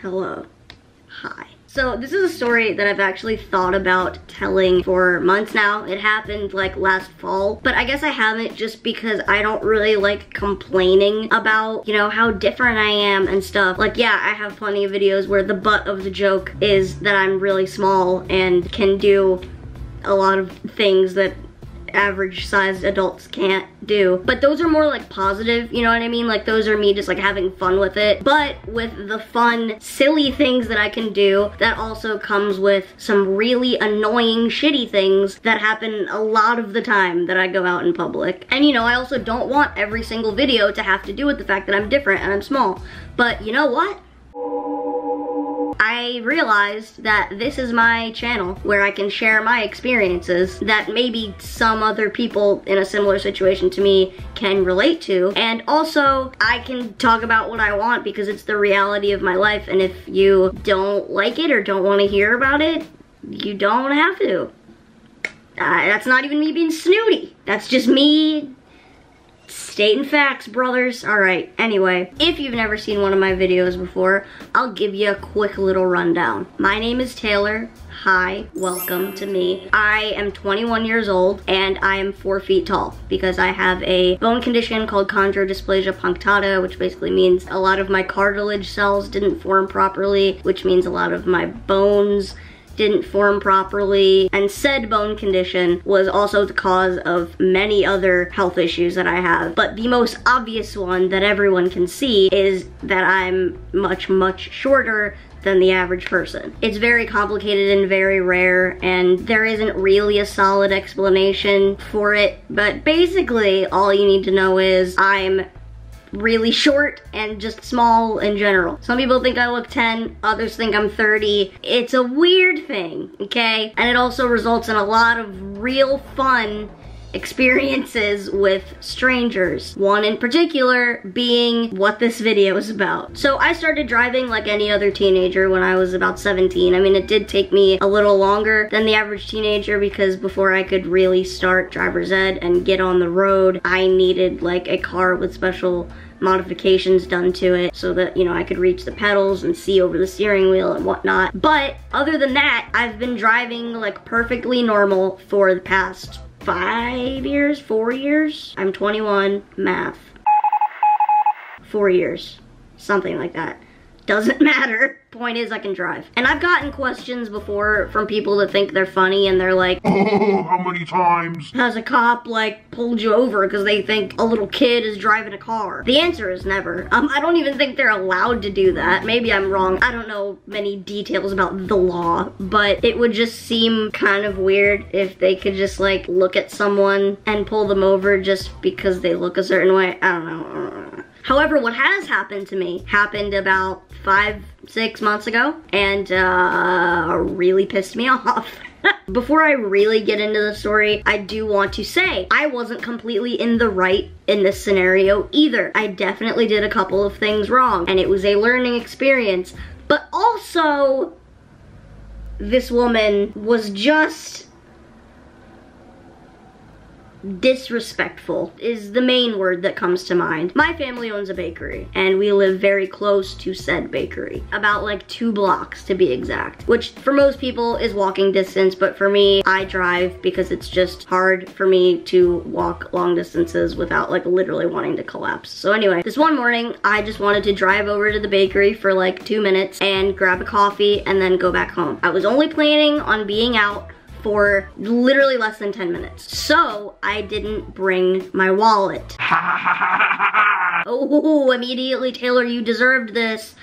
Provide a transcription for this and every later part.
Hello. Hi. So this is a story that I've actually thought about telling for months now. It happened like last fall, but I guess I haven't just because I don't really like complaining about, you know, how different I am and stuff. Like, yeah, I have plenty of videos where the butt of the joke is that I'm really small and can do a lot of things that average sized adults can't do. But those are more like positive, you know what I mean? Like those are me just like having fun with it. But with the fun, silly things that I can do, that also comes with some really annoying, shitty things that happen a lot of the time that I go out in public. And you know, I also don't want every single video to have to do with the fact that I'm different and I'm small. But you know what? I realized that this is my channel where I can share my experiences that maybe some other people in a similar situation to me can relate to. And also, I can talk about what I want because it's the reality of my life. And if you don't like it or don't want to hear about it, you don't have to. Uh, that's not even me being snooty. That's just me Stating facts, brothers. All right, anyway, if you've never seen one of my videos before, I'll give you a quick little rundown. My name is Taylor. Hi, welcome to me. I am 21 years old and I am four feet tall because I have a bone condition called chondrodysplasia punctata, which basically means a lot of my cartilage cells didn't form properly, which means a lot of my bones didn't form properly, and said bone condition was also the cause of many other health issues that I have. But the most obvious one that everyone can see is that I'm much, much shorter than the average person. It's very complicated and very rare and there isn't really a solid explanation for it, but basically all you need to know is I'm really short and just small in general. Some people think I look 10, others think I'm 30. It's a weird thing, okay? And it also results in a lot of real fun experiences with strangers. One in particular being what this video is about. So I started driving like any other teenager when I was about 17. I mean, it did take me a little longer than the average teenager because before I could really start driver's ed and get on the road, I needed like a car with special modifications done to it so that, you know, I could reach the pedals and see over the steering wheel and whatnot. But other than that, I've been driving like perfectly normal for the past five years, four years. I'm 21, math. Four years, something like that. Doesn't matter. Point is I can drive. And I've gotten questions before from people that think they're funny and they're like, Oh, how many times? Has a cop like pulled you over because they think a little kid is driving a car? The answer is never. Um, I don't even think they're allowed to do that. Maybe I'm wrong. I don't know many details about the law, but it would just seem kind of weird if they could just like look at someone and pull them over just because they look a certain way. I don't know. However, what has happened to me happened about five, six months ago and uh, really pissed me off. Before I really get into the story, I do want to say I wasn't completely in the right in this scenario either. I definitely did a couple of things wrong and it was a learning experience. But also, this woman was just disrespectful is the main word that comes to mind. My family owns a bakery and we live very close to said bakery. About like two blocks to be exact, which for most people is walking distance, but for me, I drive because it's just hard for me to walk long distances without like literally wanting to collapse. So anyway, this one morning, I just wanted to drive over to the bakery for like two minutes and grab a coffee and then go back home. I was only planning on being out for literally less than 10 minutes. So I didn't bring my wallet. oh, immediately Taylor, you deserved this.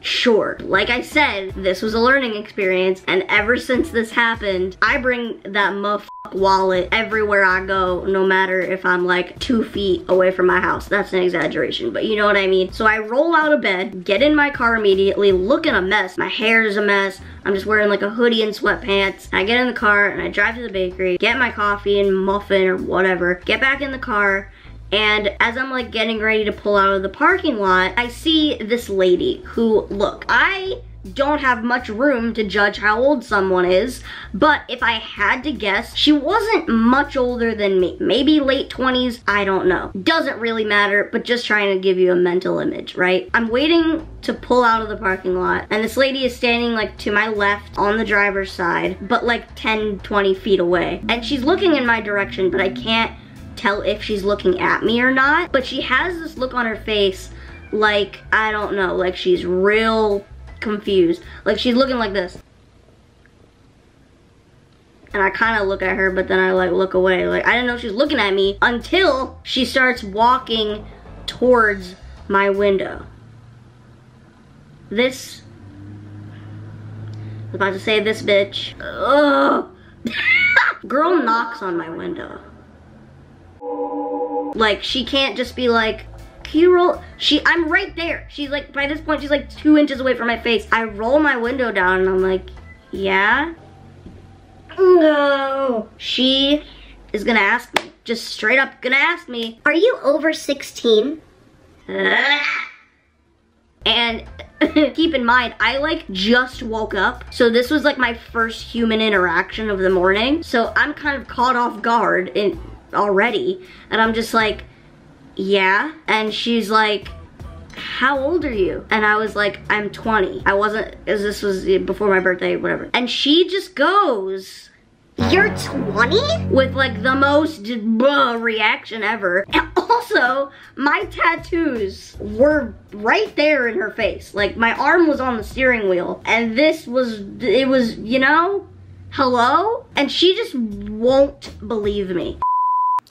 Sure, like I said, this was a learning experience and ever since this happened, I bring that muff wallet everywhere I go, no matter if I'm like two feet away from my house. That's an exaggeration, but you know what I mean. So I roll out of bed, get in my car immediately, looking a mess. My hair is a mess. I'm just wearing like a hoodie and sweatpants. I get in the car and I drive to the bakery, get my coffee and muffin or whatever, get back in the car, And as I'm like getting ready to pull out of the parking lot, I see this lady who, look, I don't have much room to judge how old someone is, but if I had to guess, she wasn't much older than me. Maybe late 20s, I don't know. Doesn't really matter, but just trying to give you a mental image, right? I'm waiting to pull out of the parking lot, and this lady is standing like to my left on the driver's side, but like 10, 20 feet away. And she's looking in my direction, but I can't tell if she's looking at me or not. But she has this look on her face like, I don't know, like she's real confused. Like she's looking like this. And I kind of look at her, but then I like look away. Like I didn't know she was looking at me until she starts walking towards my window. This, I was about to say this bitch. Ugh. Girl knocks on my window. Like she can't just be like, you roll? She, I'm right there. She's like, by this point, she's like two inches away from my face. I roll my window down and I'm like, yeah? No. She is gonna ask me, just straight up gonna ask me, Are you over 16? Ah. and keep in mind, I like just woke up. So this was like my first human interaction of the morning. So I'm kind of caught off guard in already. And I'm just like, yeah. And she's like, how old are you? And I was like, I'm 20. I wasn't, as this was before my birthday, whatever. And she just goes, You're 20? with like the most buh reaction ever. And also, my tattoos were right there in her face. Like my arm was on the steering wheel and this was, it was, you know, hello? And she just won't believe me.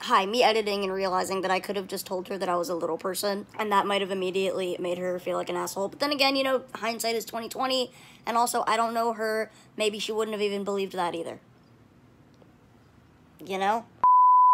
Hi, me editing and realizing that I could have just told her that I was a little person, and that might have immediately made her feel like an asshole. But then again, you know, hindsight is 2020, and also I don't know her. Maybe she wouldn't have even believed that either. You know?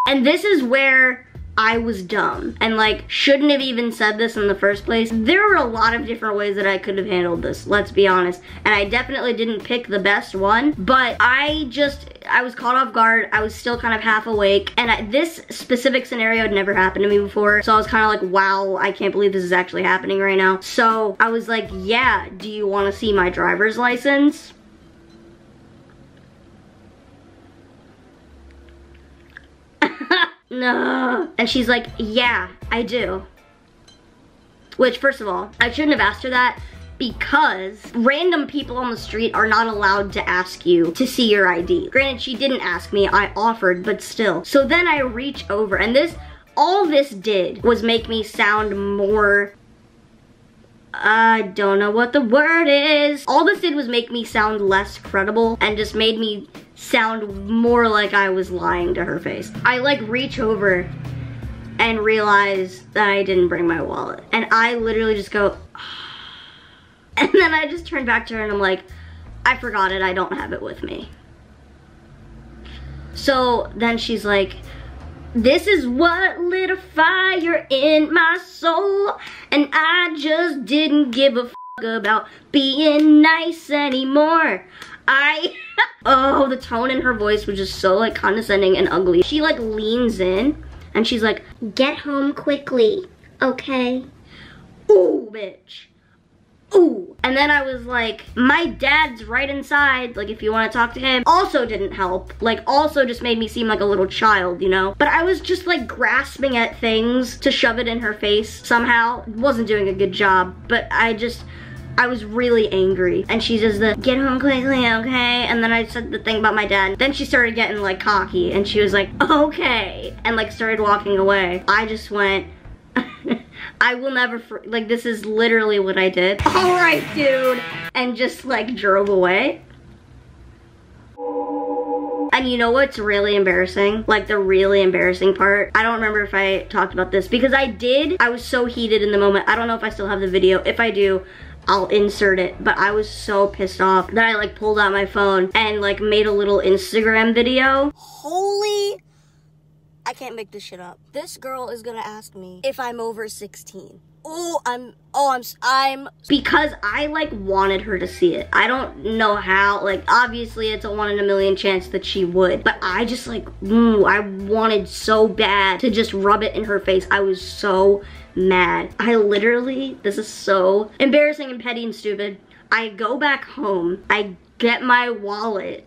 And this is where I was dumb and like shouldn't have even said this in the first place. There were a lot of different ways that I could have handled this, let's be honest. And I definitely didn't pick the best one, but I just, I was caught off guard. I was still kind of half awake and I, this specific scenario had never happened to me before. So I was kind of like, wow, I can't believe this is actually happening right now. So I was like, yeah, do you want to see my driver's license? No. And she's like, yeah, I do. Which, first of all, I shouldn't have asked her that because random people on the street are not allowed to ask you to see your ID. Granted, she didn't ask me, I offered, but still. So then I reach over, and this, all this did was make me sound more I don't know what the word is. All this did was make me sound less credible and just made me sound more like I was lying to her face. I like reach over and realize that I didn't bring my wallet. And I literally just go, and then I just turn back to her and I'm like, I forgot it, I don't have it with me. So then she's like, this is what lit a fire in my soul And I just didn't give a about being nice anymore I, oh, the tone in her voice was just so like condescending and ugly. She like leans in and she's like, Get home quickly, okay? ooh, bitch. Ooh. And then I was like, my dad's right inside. Like, if you want to talk to him. Also didn't help. Like, also just made me seem like a little child, you know? But I was just like grasping at things to shove it in her face somehow. Wasn't doing a good job. But I just, I was really angry. And she does the, get home quickly, okay? And then I said the thing about my dad. Then she started getting like cocky and she was like, okay. And like started walking away. I just went, I will never, like this is literally what I did. All right, dude. And just like drove away. And you know what's really embarrassing? Like the really embarrassing part? I don't remember if I talked about this because I did. I was so heated in the moment. I don't know if I still have the video. If I do, I'll insert it. But I was so pissed off that I like pulled out my phone and like made a little Instagram video. Holy I can't make this shit up. This girl is gonna ask me if I'm over 16. oh, I'm, oh, I'm, I'm, because I like wanted her to see it. I don't know how, like, obviously it's a one in a million chance that she would, but I just like, mm, I wanted so bad to just rub it in her face. I was so mad. I literally, this is so embarrassing and petty and stupid. I go back home, I get my wallet,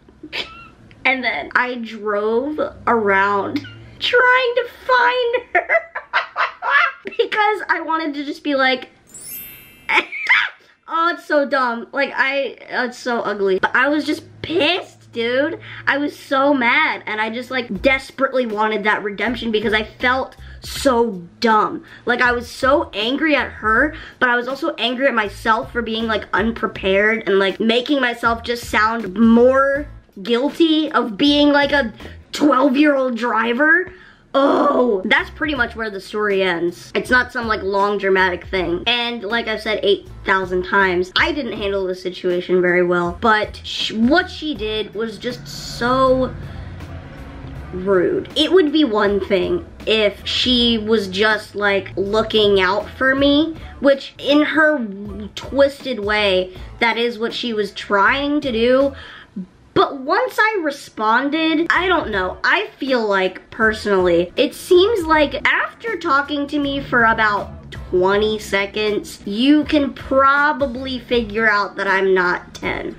and then I drove around trying to find her because I wanted to just be like, oh, it's so dumb. Like, I, oh, it's so ugly. But I was just pissed, dude. I was so mad, and I just, like, desperately wanted that redemption because I felt so dumb. Like, I was so angry at her, but I was also angry at myself for being, like, unprepared and, like, making myself just sound more guilty of being, like, a 12-year-old driver Oh, that's pretty much where the story ends. It's not some like long dramatic thing. And like I've said 8,000 times, I didn't handle the situation very well, but sh what she did was just so rude. It would be one thing if she was just like looking out for me, which in her twisted way, that is what she was trying to do. But once I responded, I don't know, I feel like personally, it seems like after talking to me for about 20 seconds, you can probably figure out that I'm not 10.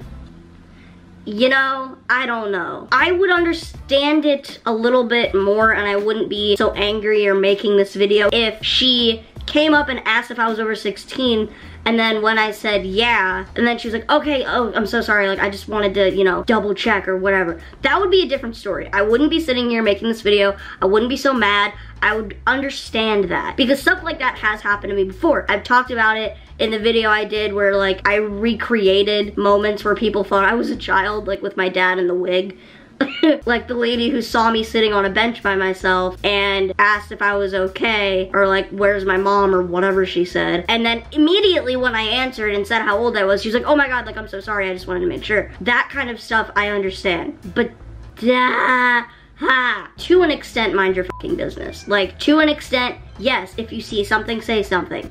You know, I don't know. I would understand it a little bit more and I wouldn't be so angry or making this video if she came up and asked if I was over 16 and then when I said yeah, and then she was like, okay, oh, I'm so sorry. Like, I just wanted to, you know, double check or whatever. That would be a different story. I wouldn't be sitting here making this video. I wouldn't be so mad. I would understand that because stuff like that has happened to me before. I've talked about it in the video I did where like I recreated moments where people thought I was a child, like with my dad in the wig. like the lady who saw me sitting on a bench by myself and asked if I was okay or like where's my mom or whatever she said. And then immediately when I answered and said how old I was she was like oh my god like I'm so sorry. I just wanted to make sure. That kind of stuff I understand. But da ha to an extent mind your fucking business. Like to an extent yes if you see something say something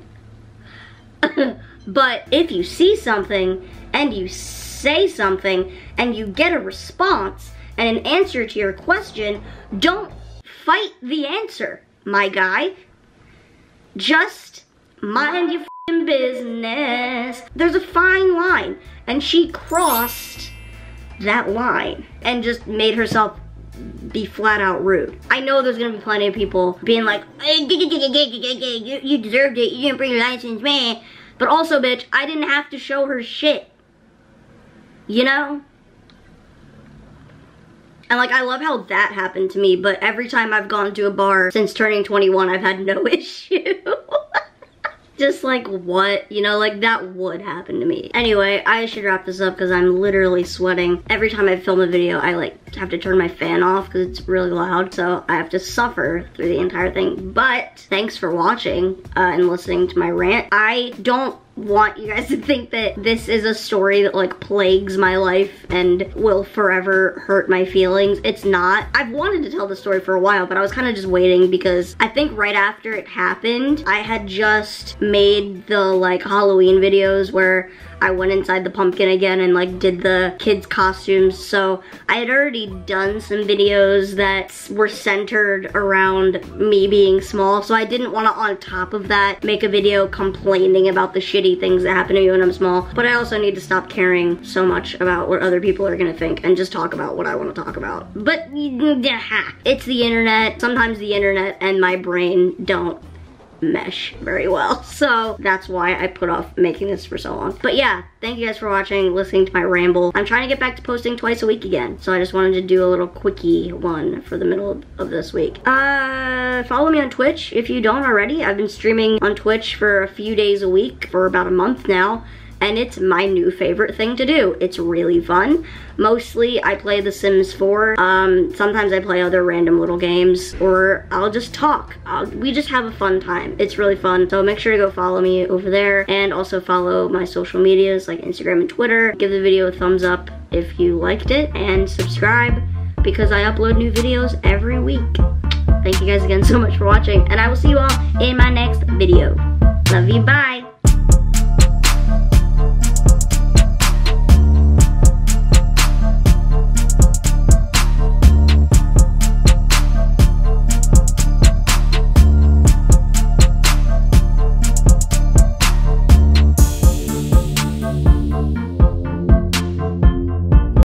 but if you see something and you say something and you get a response and an answer to your question, don't fight the answer, my guy. Just mind your business. There's a fine line, and she crossed that line and just made herself be flat out rude. I know there's gonna be plenty of people being like, you, deserved it, you didn't bring your license, man. But also, bitch, I didn't have to show her shit. You know? And like, I love how that happened to me, but every time I've gone to a bar since turning 21, I've had no issue. Just like what? You know, like that would happen to me. Anyway, I should wrap this up because I'm literally sweating. Every time I film a video, I like have to turn my fan off because it's really loud. So I have to suffer through the entire thing. But thanks for watching uh, and listening to my rant. I don't want you guys to think that this is a story that like plagues my life and will forever hurt my feelings. It's not. I've wanted to tell the story for a while, but I was kind of just waiting because I think right after it happened, I had just made the like Halloween videos where I went inside the pumpkin again and like did the kids costumes. So I had already done some videos that were centered around me being small. So I didn't want to on top of that make a video complaining about the shitty things that happen to me when I'm small. But I also need to stop caring so much about what other people are gonna think and just talk about what I want to talk about. But yeah, it's the internet. Sometimes the internet and my brain don't mesh very well. So that's why I put off making this for so long. But yeah, thank you guys for watching, listening to my ramble. I'm trying to get back to posting twice a week again. So I just wanted to do a little quickie one for the middle of this week. Uh, follow me on Twitch if you don't already. I've been streaming on Twitch for a few days a week for about a month now and it's my new favorite thing to do. It's really fun. Mostly I play The Sims 4. Um, sometimes I play other random little games or I'll just talk. I'll, we just have a fun time. It's really fun. So make sure to go follow me over there and also follow my social medias like Instagram and Twitter. Give the video a thumbs up if you liked it and subscribe because I upload new videos every week. Thank you guys again so much for watching and I will see you all in my next video. Love you, bye.